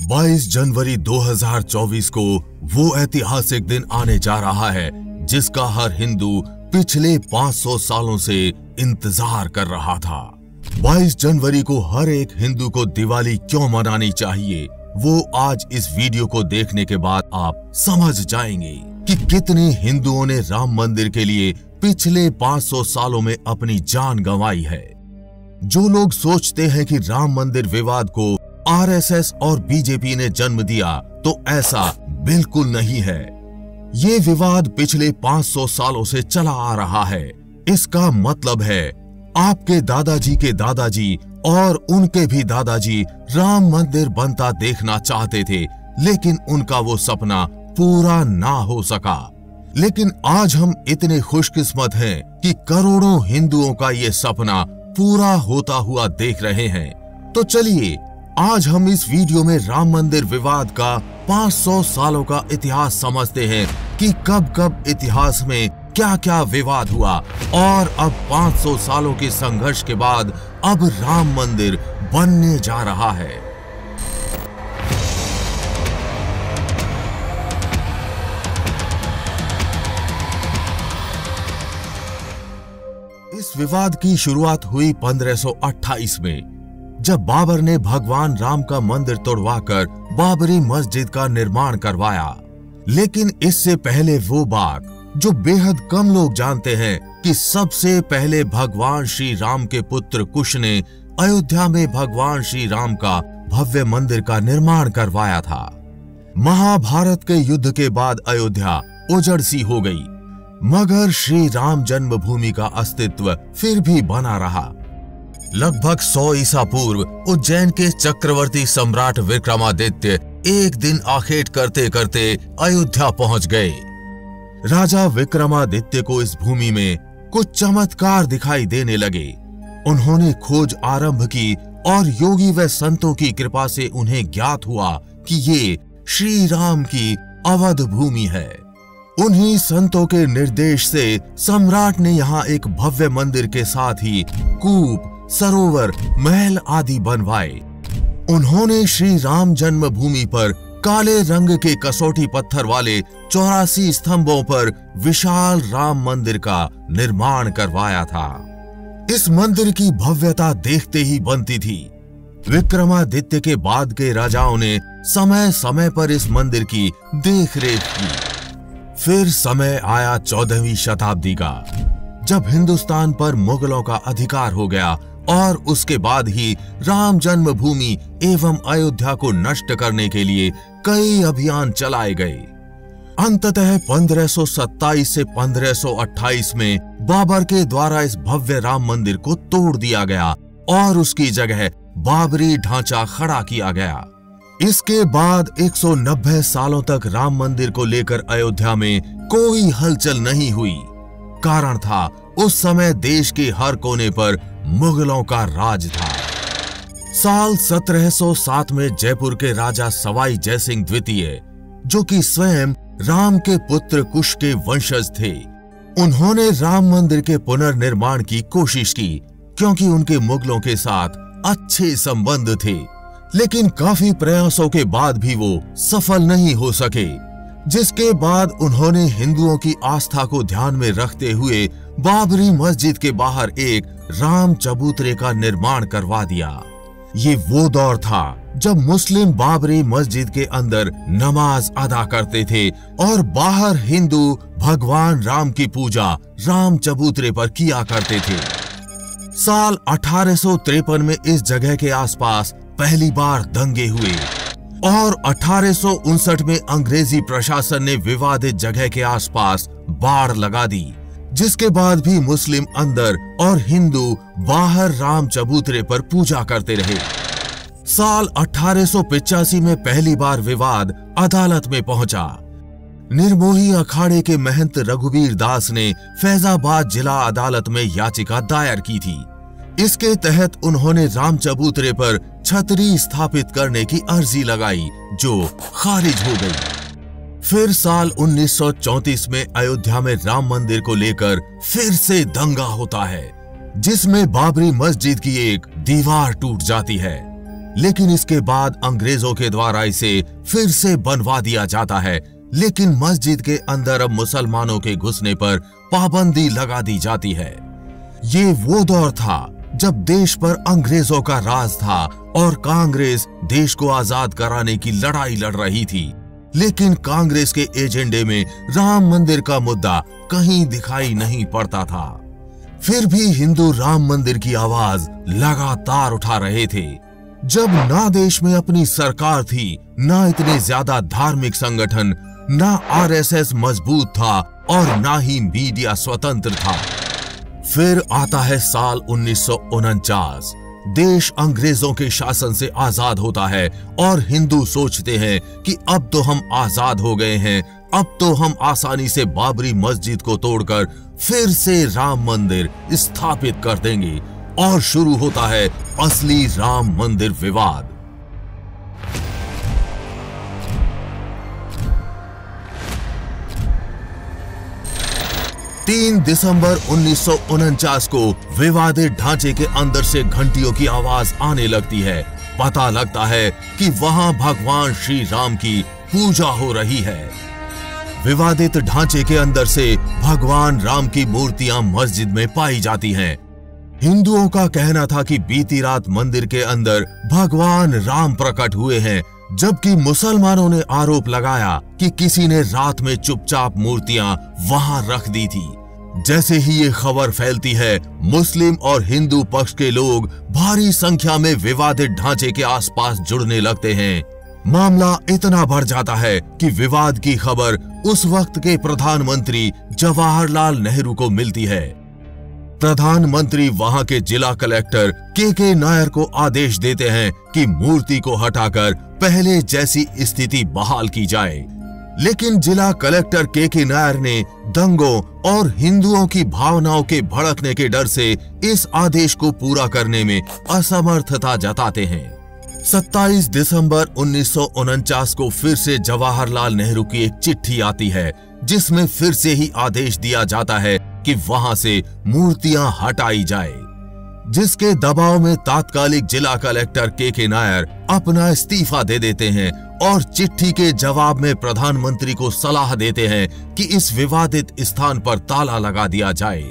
22 जनवरी 2024 को वो ऐतिहासिक दिन आने जा रहा है, जिसका हर हिंदू पिछले 500 सालों से इंतज़ार कर रहा था। 22 जनवरी को हर एक हिंदू को दिवाली क्यों मनानी चाहिए, वो आज इस वीडियो को देखने के बाद आप समझ जाएँगे कि कितने हिंदुओं ने राम मंदिर के लिए पिछले 500 सालों में अपनी जान गंवाई है। जो लोग सोचते हैं कि राम मंदिर विवाद को आरएसएस और बीजेपी ने जन्म दिया तो ऐसा बिल्कुल नहीं है। ये विवाद पिछले 500 सालों से चला आ रहा है। इसका मतलब है, आपके दादाजी के दादाजी और उनके भी दादाजी राम मंदिर बनता देखना चाहते थे, लेकिन उनका वो सपना पूरा ना हो सका। लेकिन आज हम इतने खुशकिस्मत हैं कि करोड़ों हिंदुओं का ये सपना पूरा होता हुआ देख रहे हैं। तो चलिए आज हम इस वीडियो में राम मंदिर विवाद का 500 सालों का इतिहास समझते हैं कि कब कब इतिहास में क्या क्या विवाद हुआ। और अब 500 सालों के संघर्ष के बाद अब राम मंदिर बनने जा रहा है। इस विवाद की शुरुआत हुई 1528 में। जब बाबर ने भगवान राम का मंदिर तोड़वाकर बाबरी मस्जिद का निर्माण करवाया। लेकिन इससे पहले वो बात जो बेहद कम लोग जानते हैं कि सबसे पहले भगवान श्री राम के पुत्र कुश ने अयोध्या में भगवान श्री राम का भव्य मंदिर का निर्माण करवाया था। महाभारत के युद्ध के बाद अयोध्या उजड़ सी हो गई, मगर श्री राम जन्मभूमि का अस्तित्व फिर भी बना रहा। लगभग सौ ईसा पूर्व, उज्जैन के चक्रवर्ती सम्राट विक्रमादित्य एक दिन आखेट करते करते अयोध्या पहुँच गए। राजा विक्रमादित्य को इस भूमि में कुछ चमत्कार दिखाई देने लगे। उन्होंने खोज आरंभ की और योगी व संतों की कृपा से उन्हें ज्ञात हुआ कि ये श्री राम की अवध भूमि है। उन्हीं संतों के निर्देश से सम्राट ने यहाँ एक भव्य मंदिर के साथ ही कूप सरोवर, महल आदि बनवाए। उन्होंने श्री राम जन्मभूमि पर काले रंग के कसौटी पत्थर वाले चौरासी स्तंभों पर विशाल राम मंदिर का निर्माण करवाया था। इस मंदिर की भव्यता देखते ही बनती थी। विक्रमादित्य के बाद के राजाओं ने समय समय पर इस मंदिर की देखरेख की। फिर समय आया चौदहवीं शताब्दी का, जब हिंदुस्तान पर मुगलों का अधिकार हो गया और उसके बाद ही राम जन्मभूमि एवं अयोध्या को नष्ट करने के लिए कई अभियान चलाए गए। अंततः 1527 से 1528 में बाबर के द्वारा इस भव्य राम मंदिर को तोड़ दिया गया और उसकी जगह बाबरी ढांचा खड़ा किया गया। इसके बाद 190 सालों तक राम मंदिर को लेकर अयोध्या में कोई हलचल नहीं हुई। कारण था, उस समय देश के हर कोने पर मुगलों का राज था साल 1707 में जयपुर के राजा सवाई जयसिंह द्वितीय, जो कि स्वयं राम के पुत्र कुश के वंशज थे, उन्होंने राम मंदिर के पुनर्निर्माण की कोशिश की, क्योंकि उनके मुगलों के साथ अच्छे संबंध थे। लेकिन काफ़ी प्रयासों के बाद भी वो सफल नहीं हो सके, जिसके बाद उन्होंने हिंदुओं की आस्था को ध्यान में रखते हुए बाबरी मस्जिद के बाहर एक राम चबूतरे का निर्माण करवा दिया। ये वो दौर था जब मुस्लिम बाबरी मस्जिद के अंदर नमाज़ अदा करते थे और बाहर हिंदू भगवान राम की पूजा राम चबूतरे पर किया करते थे। साल अठारह में इस जगह के आसपास पहली बार दंगे हुए और अठारह में अंग्रेज़ी प्रशासन ने विवादित जगह के आसपास बाढ़ लगा दी। जिसके बाद भी मुस्लिम अंदर और हिंदू बाहर राम चबूतरे पर पूजा करते रहे। साल अठारह में पहली बार विवाद अदालत में पहुँचा। निर्मोही अखाड़े के महंत रघुवीर दास ने फैजाबाद जिला अदालत में याचिका दायर की थी। इसके तहत उन्होंने राम चबूतरे पर छतरी स्थापित करने की अर्जी लगाई, जो खारिज हो गई। फिर साल 1934 में अयोध्या में राम मंदिर को लेकर फिर से दंगा होता है, जिसमें बाबरी मस्जिद की एक दीवार टूट जाती है। लेकिन इसके बाद अंग्रेज़ों के द्वारा इसे फिर से बनवा दिया जाता है, लेकिन मस्जिद के अंदर अब मुसलमानों के घुसने पर पाबंदी लगा दी जाती है। ये वो दौर था जब देश पर अंग्रेज़ों का राज था और कांग्रेस देश को आज़ाद कराने की लड़ाई लड़ रही थी। लेकिन कांग्रेस के एजेंडे में राम मंदिर का मुद्दा कहीं दिखाई नहीं पड़ता था। फिर भी हिंदू राम मंदिर की आवाज़ लगातार उठा रहे थे। जब ना देश में अपनी सरकार थी, ना इतने ज़्यादा धार्मिक संगठन, ना आरएसएस मज़बूत था और ना ही मीडिया स्वतंत्र था। फिर आता है साल उन्नीस सौ उनचास। देश अंग्रेज़ों के शासन से आज़ाद होता है और हिंदू सोचते हैं कि अब तो हम आज़ाद हो गए हैं, अब तो हम आसानी से बाबरी मस्जिद को तोड़कर फिर से राम मंदिर स्थापित कर देंगे और शुरू होता है असली राम मंदिर विवाद। तीन दिसंबर उन्नीस सौ उनचास को विवादित ढांचे के अंदर से घंटियों की आवाज़ आने लगती है। पता लगता है कि वहाँ भगवान श्री राम की पूजा हो रही है। विवादित ढांचे के अंदर से भगवान राम की मूर्तियाँ मस्जिद में पाई जाती हैं। हिंदुओं का कहना था कि बीती रात मंदिर के अंदर भगवान राम प्रकट हुए हैं। जबकि मुसलमानों ने आरोप लगाया कि किसी ने रात में चुपचाप मूर्तियाँ वहाँ रख दी थी। जैसे ही ये खबर फैलती है, मुस्लिम और हिंदू पक्ष के लोग भारी संख्या में विवादित ढांचे के आसपास जुड़ने लगते हैं। मामला इतना बढ़ जाता है कि विवाद की खबर उस वक्त के प्रधानमंत्री जवाहरलाल नेहरू को मिलती है। प्रधानमंत्री वहाँ के जिला कलेक्टर के के नायर को आदेश देते हैं कि मूर्ति को हटाकर पहले जैसी स्थिति बहाल की जाए। लेकिन जिला कलेक्टर के के नायर ने दंगों और हिंदुओं की भावनाओं के भड़कने के डर से इस आदेश को पूरा करने में असमर्थता जताते हैं। 27 दिसंबर उन्नीस सौ उनचास को फिर से जवाहरलाल नेहरू की एक चिट्ठी आती है, जिसमें फिर से ही आदेश दिया जाता है कि वहाँ से मूर्तियाँ हटाई जाए। जिसके दबाव में तात्कालिक जिला कलेक्टर के के नायर अपना इस्तीफा दे देते हैं और चिट्ठी के जवाब में प्रधानमंत्री को सलाह देते हैं कि इस विवादित स्थान पर ताला लगा दिया जाए।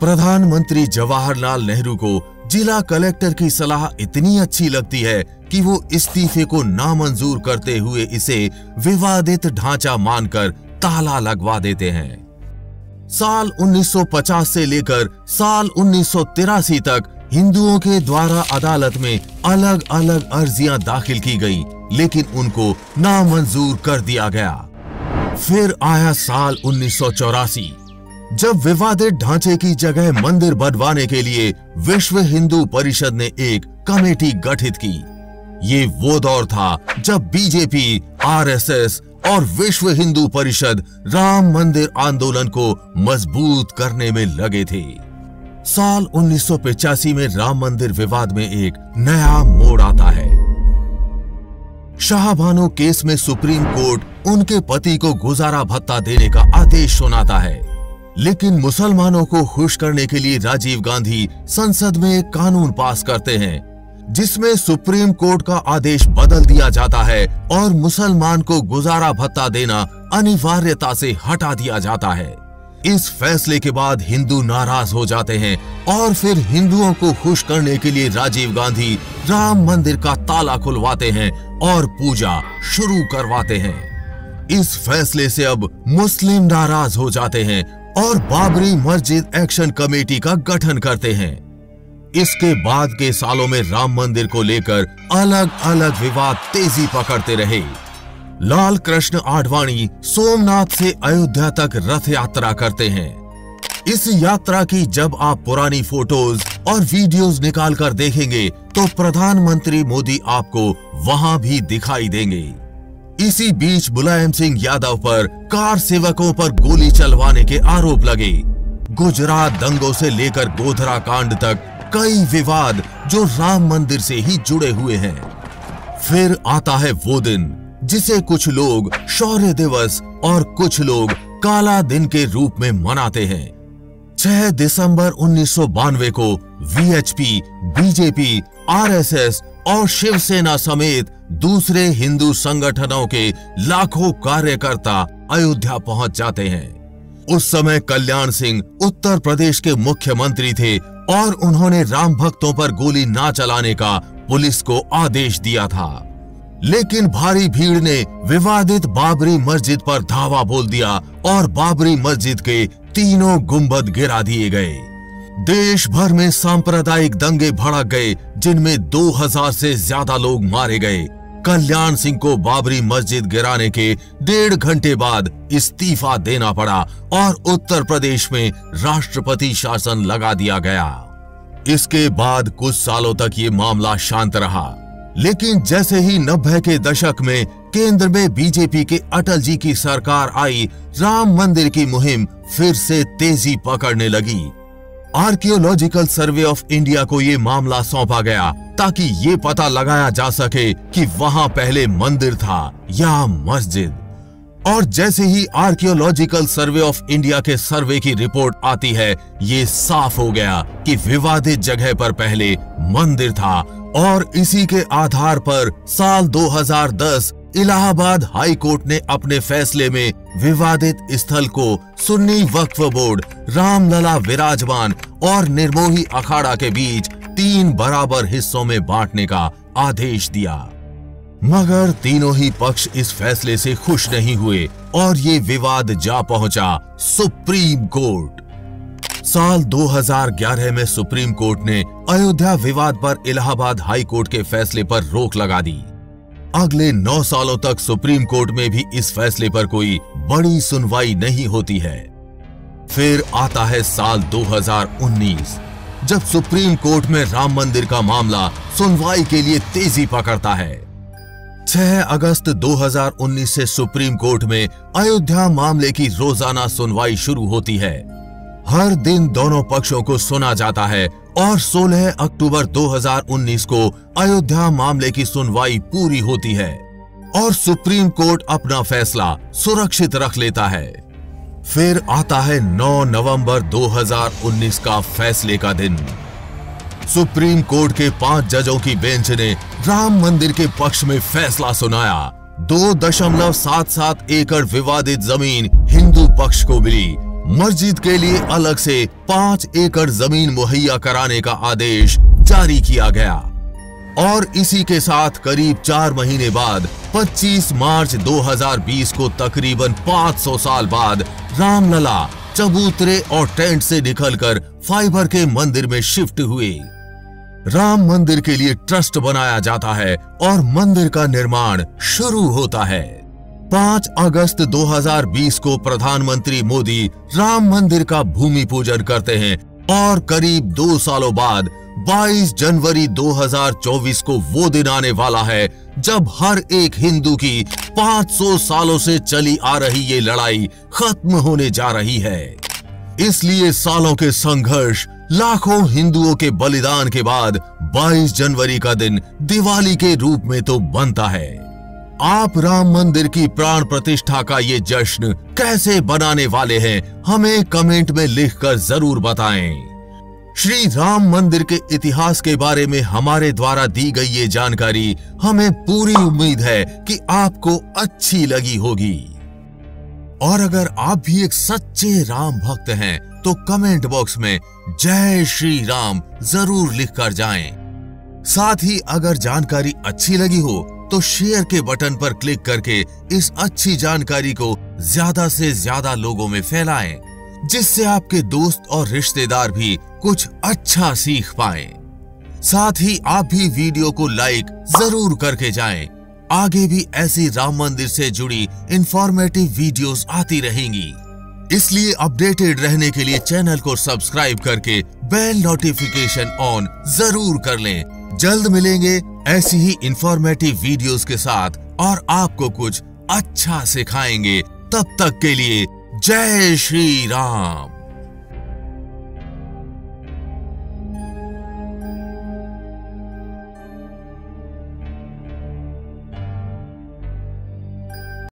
प्रधानमंत्री जवाहरलाल नेहरू को जिला कलेक्टर की सलाह इतनी अच्छी लगती है कि वो इस्तीफे को नामंजूर करते हुए इसे विवादित ढांचा मानकर ताला लगवा देते हैं। साल 1950 से लेकर साल उन्नीस सौ तिरासी तक हिंदुओं के द्वारा अदालत में अलग अलग अर्जियाँ दाखिल की गई, लेकिन उनको नामंजूर कर दिया गया। फिर आया साल उन्नीस सौ चौरासी, जब विवादित ढांचे की जगह मंदिर बनवाने के लिए विश्व हिंदू परिषद ने एक कमेटी गठित की। ये वो दौर था जब बीजेपी आरएसएस और विश्व हिंदू परिषद राम मंदिर आंदोलन को मज़बूत करने में लगे थे। साल उन्नीस में राम मंदिर विवाद में एक नया मोड़ आता है। शाहबानो केस में सुप्रीम कोर्ट उनके पति को गुजारा भत्ता देने का आदेश सुनाता है। लेकिन मुसलमानों को खुश करने के लिए राजीव गांधी संसद में एक कानून पास करते हैं, जिसमें सुप्रीम कोर्ट का आदेश बदल दिया जाता है और मुसलमान को गुजारा भत्ता देना अनिवार्यता से हटा दिया जाता है। इस फैसले के बाद हिंदू नाराज़ हो जाते हैं और फिर हिंदुओं को खुश करने के लिए राजीव गांधी राम मंदिर का ताला खुलवाते हैं और पूजा शुरू करवाते हैं। इस फैसले से अब मुस्लिम नाराज़ हो जाते हैं और बाबरी मस्जिद एक्शन कमेटी का गठन करते हैं। इसके बाद के सालों में राम मंदिर को लेकर अलग अलग विवाद तेज़ी पकड़ते रहे। लाल कृष्ण आडवाणी सोमनाथ से अयोध्या तक रथ यात्रा करते हैं। इस यात्रा की जब आप पुरानी फ़ोटोज़ और वीडियोस निकाल कर देखेंगे तो प्रधानमंत्री मोदी आपको वहाँ भी दिखाई देंगे। इसी बीच मुलायम सिंह यादव पर कार सेवकों पर गोली चलवाने के आरोप लगे। गुजरात दंगों से लेकर गोधरा कांड तक कई विवाद जो राम मंदिर से ही जुड़े हुए हैं। फिर आता है वो दिन जिसे कुछ लोग शौर्य दिवस और कुछ लोग काला दिन के रूप में मनाते हैं। 6 दिसंबर उन्नीस सौ बानवे को वीएचपी, बीजेपी आरएसएस और शिवसेना समेत दूसरे हिंदू संगठनों के लाखों कार्यकर्ता अयोध्या पहुँच जाते हैं। उस समय कल्याण सिंह उत्तर प्रदेश के मुख्यमंत्री थे और उन्होंने राम भक्तों पर गोली ना चलाने का पुलिस को आदेश दिया था। लेकिन भारी भीड़ ने विवादित बाबरी मस्जिद पर धावा बोल दिया और बाबरी मस्जिद के तीनों गुंबद गिरा दिए गए। देश भर में सांप्रदायिक दंगे भड़क गए, जिनमें 2000 से ज़्यादा लोग मारे गए। कल्याण सिंह को बाबरी मस्जिद गिराने के डेढ़ घंटे बाद इस्तीफा देना पड़ा और उत्तर प्रदेश में राष्ट्रपति शासन लगा दिया गया। इसके बाद कुछ सालों तक ये मामला शांत रहा। लेकिन जैसे ही नब्बे के दशक में केंद्र में बीजेपी के अटल जी की सरकार आई, राम मंदिर की मुहिम फिर से तेज़ी पकड़ने लगी। आर्कियोलॉजिकल सर्वे ऑफ़ इंडिया को ये मामला सौंपा गया, ताकि ये पता लगाया जा सके कि वहाँ पहले मंदिर था या मस्जिद। और जैसे ही आर्कियोलॉजिकल सर्वे ऑफ़ इंडिया के सर्वे की रिपोर्ट आती है, ये साफ़ हो गया कि विवादित जगह पर पहले मंदिर था और इसी के आधार पर साल 2010 इलाहाबाद हाई कोर्ट ने अपने फैसले में विवादित स्थल को सुन्नी वक्फ बोर्ड, रामलला विराजमान और निर्मोही अखाड़ा के बीच तीन बराबर हिस्सों में बांटने का आदेश दिया। मगर तीनों ही पक्ष इस फैसले से खुश नहीं हुए और ये विवाद जा पहुँचा सुप्रीम कोर्ट। साल 2011 में सुप्रीम कोर्ट ने अयोध्या विवाद पर इलाहाबाद हाई कोर्ट के फैसले पर रोक लगा दी। अगले नौ सालों तक सुप्रीम कोर्ट में भी इस फैसले पर कोई बड़ी सुनवाई नहीं होती है। फिर आता है साल 2019 जब सुप्रीम कोर्ट में राम मंदिर का मामला सुनवाई के लिए तेज़ी पकड़ता है। 6 अगस्त 2019 से सुप्रीम कोर्ट में अयोध्या मामले की रोज़ाना सुनवाई शुरू होती है। हर दिन दोनों पक्षों को सुना जाता है और 16 अक्टूबर 2019 को अयोध्या मामले की सुनवाई पूरी होती है और सुप्रीम कोर्ट अपना फैसला सुरक्षित रख लेता है। फिर आता है 9 नवंबर 2019 का फैसले का दिन। सुप्रीम कोर्ट के पाँच जजों की बेंच ने राम मंदिर के पक्ष में फैसला सुनाया। दो दशमलव सात सात एकड़ विवादित ज़मीन हिंदू पक्ष को मिली। मस्जिद के लिए अलग से पाँच एकड़ ज़मीन मुहैया कराने का आदेश जारी किया गया। और इसी के साथ करीब चार महीने बाद 25 मार्च 2020 को तकरीबन 500 साल बाद रामलला, चबूतरे और टेंट से निकलकर फाइबर के मंदिर में शिफ्ट हुए। राम मंदिर के लिए ट्रस्ट बनाया जाता है और मंदिर का निर्माण शुरू होता है। 5 अगस्त 2020 को प्रधानमंत्री मोदी राम मंदिर का भूमि पूजन करते हैं और करीब दो सालों बाद 22 जनवरी 2024 को वो दिन आने वाला है, जब हर एक हिंदू की 500 सालों से चली आ रही ये लड़ाई खत्म होने जा रही है। इसलिए सालों के संघर्ष, लाखों हिंदुओं के बलिदान के बाद 22 जनवरी का दिन दिवाली के रूप में तो बनता है। आप राम मंदिर की प्राण प्रतिष्ठा का ये जश्न कैसे बनाने वाले हैं, हमें कमेंट में लिखकर ज़रूर बताएँ। श्री राम मंदिर के इतिहास के बारे में हमारे द्वारा दी गई ये जानकारी, हमें पूरी उम्मीद है कि आपको अच्छी लगी होगी और अगर आप भी एक सच्चे राम भक्त हैं तो कमेंट बॉक्स में जय श्री राम ज़रूर लिखकर जाएँ। साथ ही अगर जानकारी अच्छी लगी हो तो शेयर के बटन पर क्लिक करके इस अच्छी जानकारी को ज़्यादा से ज़्यादा लोगों में फैलाएँ, जिससे आपके दोस्त और रिश्तेदार भी कुछ अच्छा सीख पाए। साथ ही आप भी वीडियो को लाइक ज़रूर करके जाएँ। आगे भी ऐसी राम मंदिर से जुड़ी इंफॉर्मेटिव वीडियोस आती रहेंगी। इसलिए अपडेटेड रहने के लिए चैनल को सब्सक्राइब करके बेल नोटिफिकेशन ऑन ज़रूर कर लें। जल्द मिलेंगे ऐसी ही इंफॉर्मेटिव वीडियोस के साथ और आपको कुछ अच्छा सिखाएँगे। तब तक के लिए जय श्री राम।